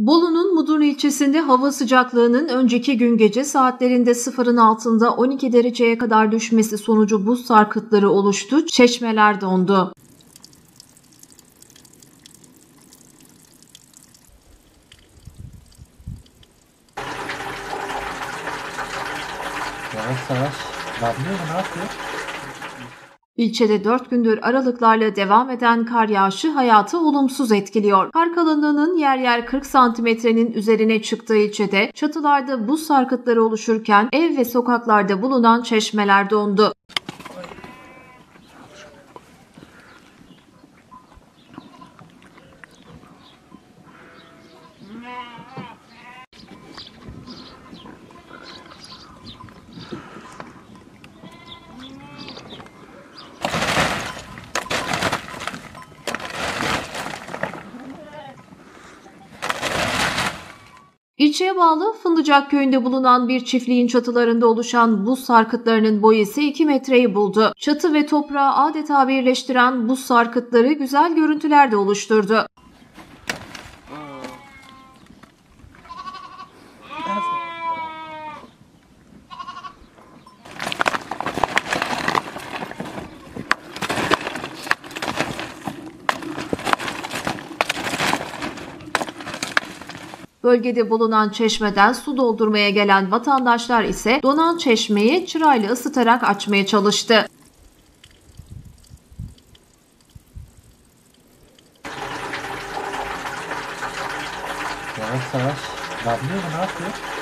Bolu'nun Mudurnu ilçesinde hava sıcaklığının önceki gün gece saatlerinde sıfırın altında 12 dereceye kadar düşmesi sonucu buz sarkıtları oluştu, çeşmeler dondu. Yavaş yavaş. Ne yapıyor? İlçede 4 gündür aralıklarla devam eden kar yağışı hayatı olumsuz etkiliyor. Kar kalınlığının yer yer 40 santimetrenin üzerine çıktığı ilçede çatılarda buz sarkıtları oluşurken ev ve sokaklarda bulunan çeşmeler dondu. İlçeye bağlı Fındıcak köyünde bulunan bir çiftliğin çatılarında oluşan buz sarkıtlarının boyu ise 2 metreyi buldu. Çatı ve toprağı adeta birleştiren buz sarkıtları güzel görüntüler de oluşturdu. Bölgede bulunan çeşmeden su doldurmaya gelen vatandaşlar ise donan çeşmeyi çırayla ısıtarak açmaya çalıştı. Yavaş yavaş. Damlıyor mu? Ne yapıyor?